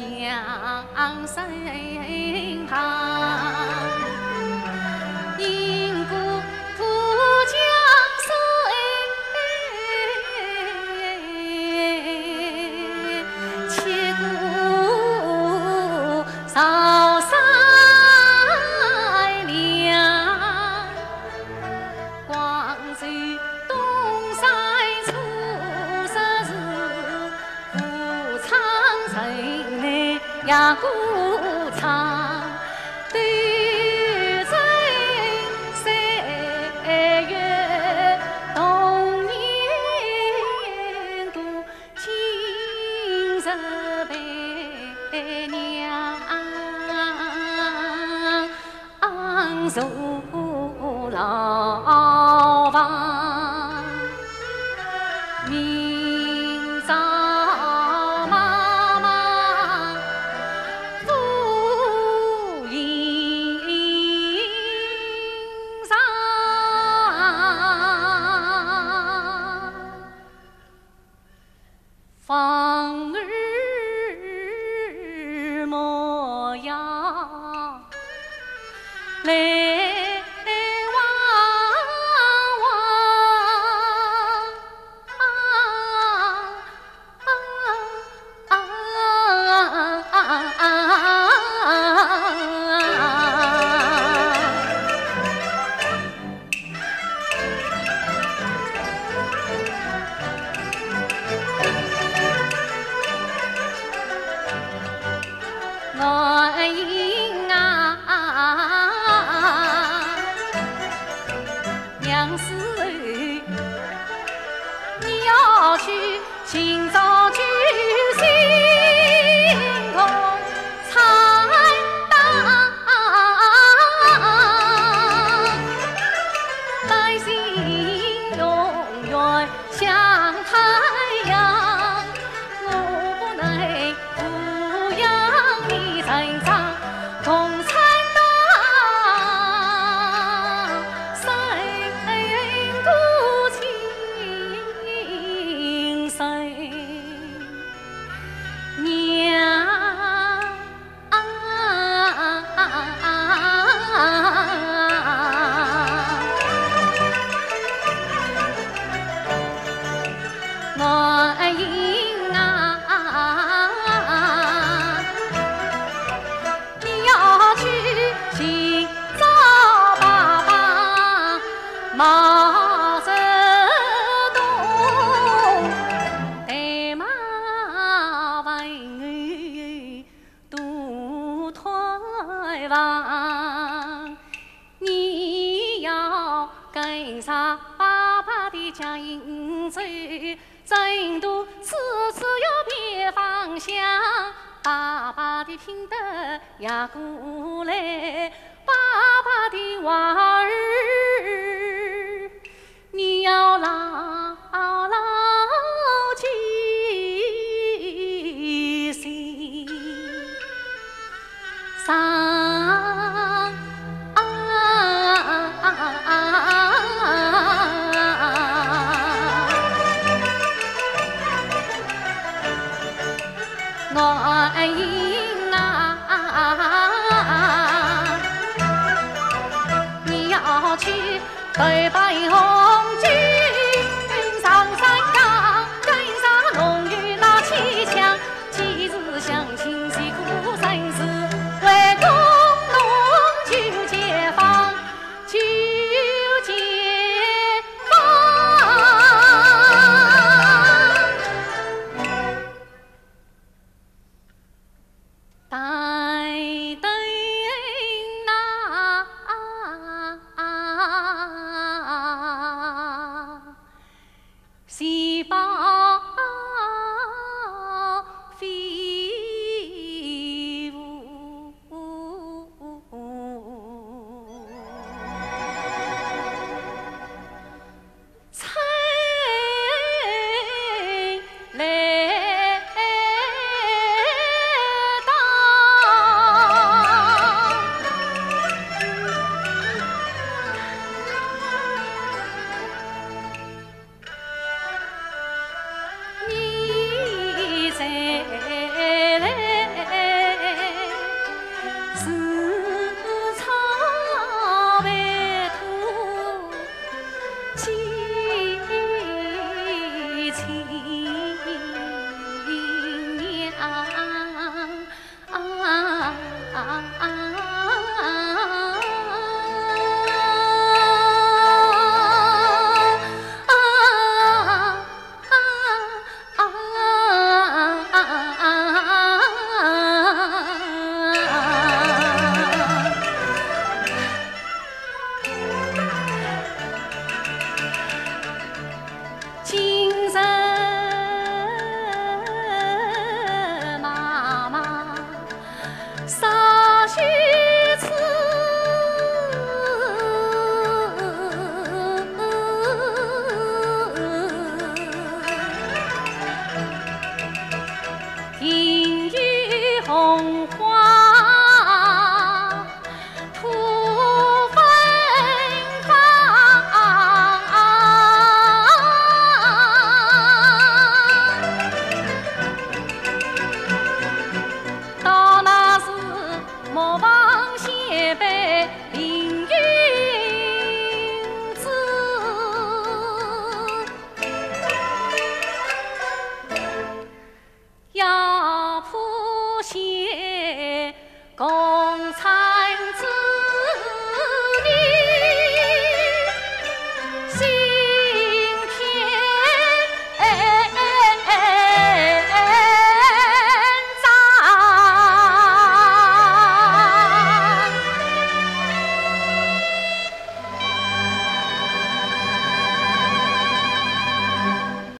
将身旁饮过苦江水沏过两歌唱对嘴，三月童年多，今日娘坐牢。毛泽东，带马朋友独团房，你要跟上爸爸的脚印走，品德要过来，爸爸。I.